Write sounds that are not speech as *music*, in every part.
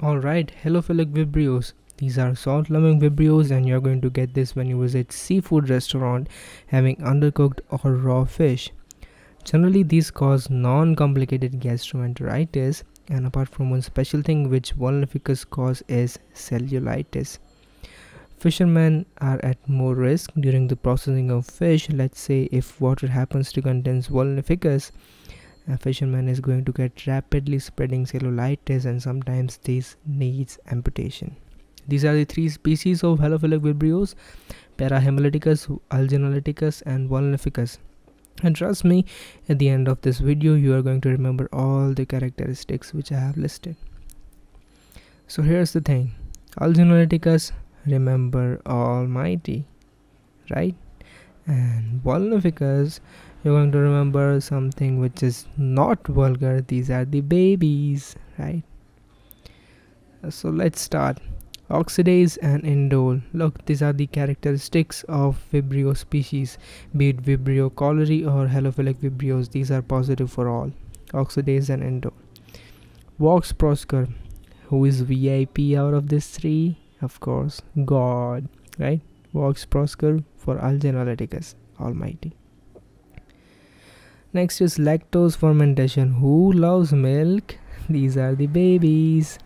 Alright, halophilic vibrios. These are salt-loving vibrios and you're going to get this when you visit seafood restaurant having undercooked or raw fish. Generally, these cause non-complicated gastroenteritis and apart from one special thing which Vulnificus cause is cellulitis. Fishermen are at more risk during the processing of fish. Let's say if water happens to contain Vulnificus, a fisherman is going to get rapidly spreading cellulitis and sometimes this needs amputation. These are the three species of halophilic vibrios, Parahemolyticus, Alginolyticus and Vulnificus. And trust me, at the end of this video, you are going to remember all the characteristics which I have listed. So here's the thing. Alginolyticus, remember Almighty, right? And Vulnificus, you're going to remember something which is not vulgar these are the babies right? So let's start. Oxidase and indole. Look these are the characteristics of vibrio species be it vibrio cholerae or halophilic vibrios. These are positive for all. Oxidase and indole. Voges-Proskauer who is vip out of these three? Of course god right Voges-Proskauer for all alginolyticus almighty Next is lactose fermentation. Who loves milk? *laughs* These are the babies.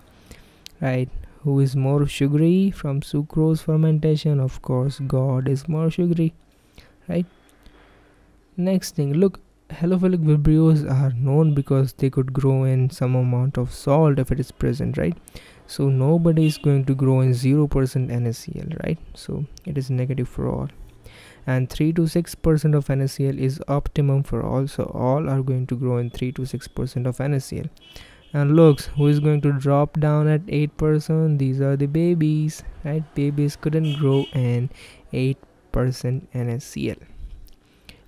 Right. Who is more sugary from sucrose fermentation? Of course, God is more sugary. Right. Next thing, look, halophilic vibrios are known because they could grow in some amount of salt if it is present, right? So nobody is going to grow in 0% NaCl, right? So it is negative for all. And 3 to 6 percent of NaCl is optimum for all. So all are going to grow in 3 to 6 percent of NaCl and looks who is going to drop down at 8 percent? These are the babies right? Babies couldn't grow in 8 percent NaCl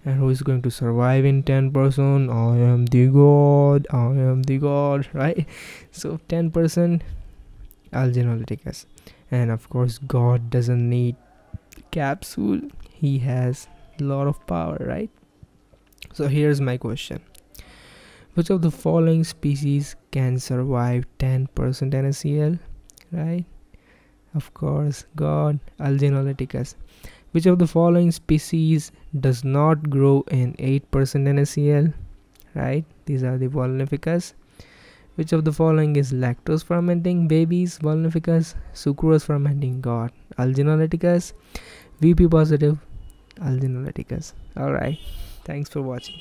and who is going to survive in 10 percent? I am the god. I am the god right? So 10 percent alginolyticus and of course god doesn't need capsule. He has a lot of power right? So here's my question. Which of the following species can survive 10% NaCl right? Of course god alginolyticus which of the following species does not grow in 8% NaCl right these are the Vulnificus which of the following is lactose fermenting babies? Vulnificus sucrose fermenting god. Alginolyticus. VP positive. Alginolyticus. Alright, thanks for watching.